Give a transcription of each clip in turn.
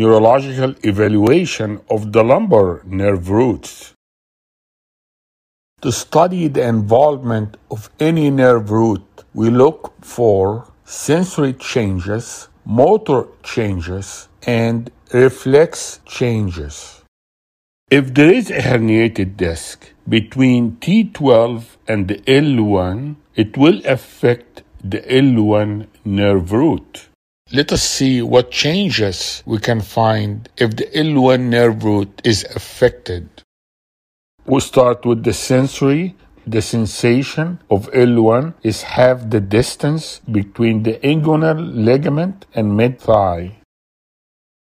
neurological evaluation of the lumbar nerve roots. To study the involvement of any nerve root, we look for sensory changes, motor changes, and reflex changes. If there is a herniated disc between T12 and the L1, it will affect the L1 nerve root. Let us see what changes we can find if the L1 nerve root is affected. We start with the sensory. The sensation of L1 is half the distance between the inguinal ligament and mid thigh.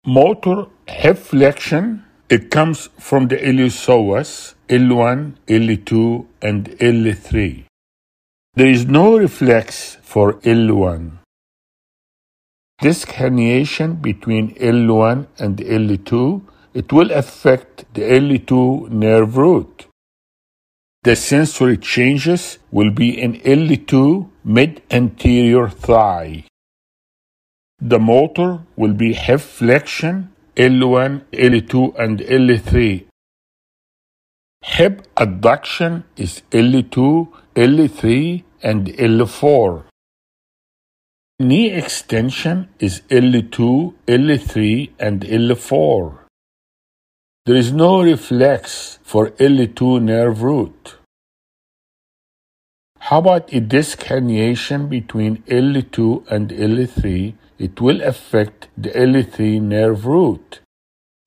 Motor hip flexion it comes from the iliopsoas L1, L2, and L3. There is no reflex for L1. Disc herniation between L1 and L2, it will affect the L2 nerve root. The sensory changes will be in L2 mid-anterior thigh. The motor will be hip flexion, L1, L2, and L3. Hip adduction is L2, L3, and L4. Knee extension is L2, L3, and L4. There is no reflex for L2 nerve root. How about a disc herniation between L2 and L3? It will affect the L3 nerve root.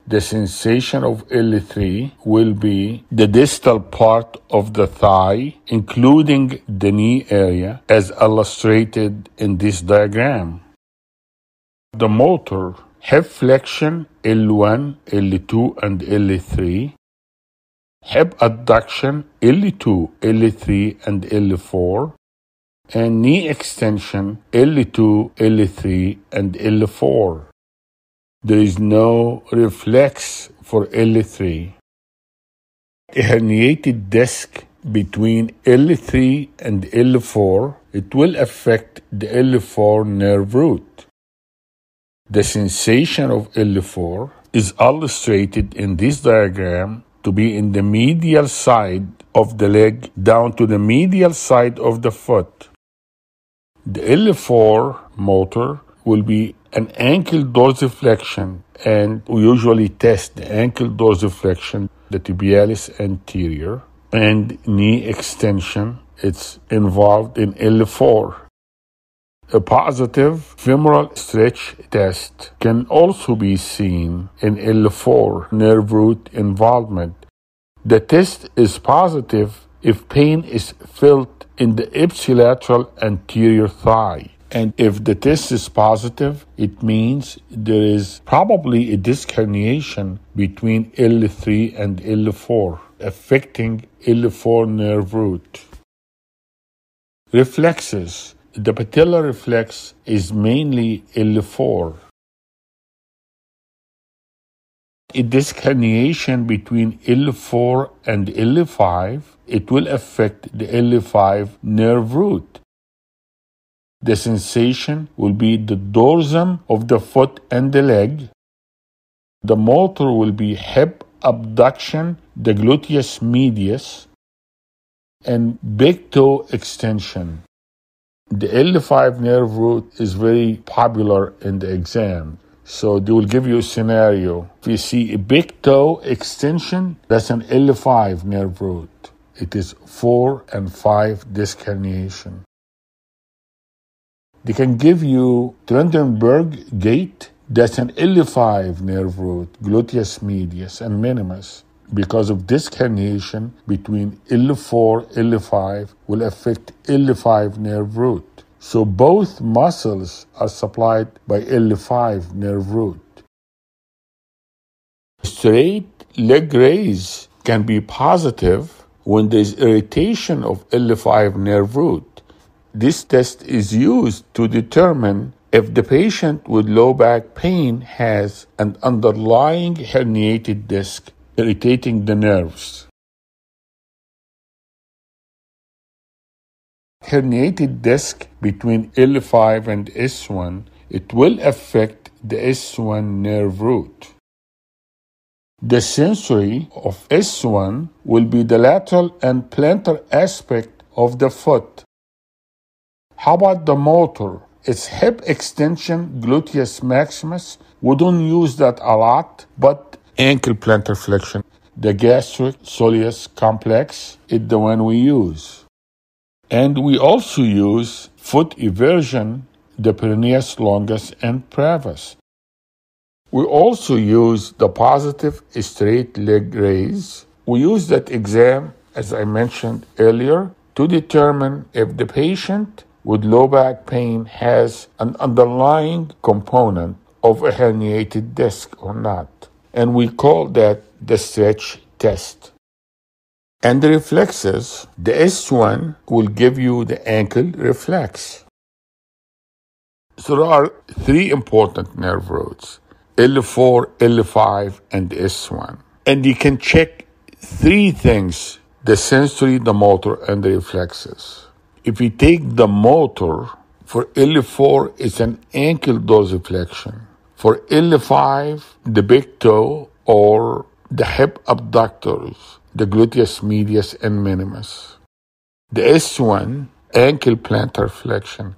The sensation of L3 will be the distal part of the thigh, including the knee area, as illustrated in this diagram. The motor, hip flexion L1, L2, and L3, hip adduction L2, L3, and L4, and knee extension L2, L3, and L4. There is no reflex for L3. A herniated disc between L3 and L4, it will affect the L4 nerve root. The sensation of L4 is illustrated in this diagram to be in the medial side of the leg down to the medial side of the foot. The L4 motor will be an ankle dorsiflexion, and we usually test the ankle dorsiflexion, the tibialis anterior, and knee extension. It's involved in L4. A positive femoral stretch test can also be seen in L4 nerve root involvement. The test is positive if pain is felt in the ipsilateral anterior thigh. And if the test is positive, it means there is probably a disc herniation between L3 and L4, affecting L4 nerve root. Reflexes. The patellar reflex is mainly L4. A disc herniation between L4 and L5, it will affect the L5 nerve root the sensation will be the dorsum of the foot and the leg. The motor will be hip abduction, the gluteus medius, and big toe extension. The L5 nerve root is very popular in the exam. So they will give you a scenario. If you see a big toe extension, that's an L5 nerve root. It is 4 and 5 disc herniation. They can give you Trendelenburg gait, that's an L5 nerve root, gluteus medius and minimus. Because of disc herniation between L4, L5 will affect L5 nerve root. So both muscles are supplied by L5 nerve root. Straight leg raise can be positive when there is irritation of L5 nerve root this test is used to determine if the patient with low back pain has an underlying herniated disc irritating the nerves. Herniated disc between L5 and S1 it will affect the S1 nerve root. The sensory of S1 will be the lateral and plantar aspect of the foot. How about the motor? It's hip extension, gluteus maximus. We don't use that a lot, but ankle plantar flexion. The gastroc soleus complex is the one we use. And we also use foot eversion, the peroneus longus and brevis. We also use the positive straight leg raise. We use that exam, as I mentioned earlier, to determine if the patient with low back pain has an underlying component of a herniated disc or not. And we call that the stretch test. And the reflexes, the S1 will give you the ankle reflex. So there are three important nerve roots L4, L5, and S1. And you can check three things the sensory, the motor, and the reflexes. If we take the motor, for L4, it's an ankle dorsiflexion. For L5, the big toe or the hip abductors, the gluteus medius and minimus. The S1, ankle plantar flexion.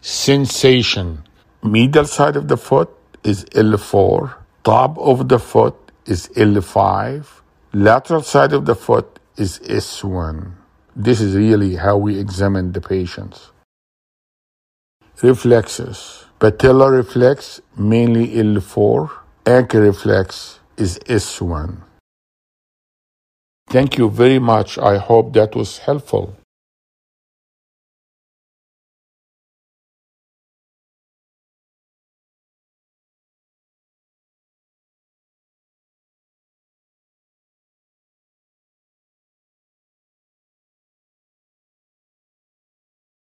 Sensation, medial side of the foot, is L4, top of the foot is L5, lateral side of the foot is S1. This is really how we examine the patients. Reflexes. Patellar reflex, mainly L4. Ankle reflex is S1. Thank you very much. I hope that was helpful.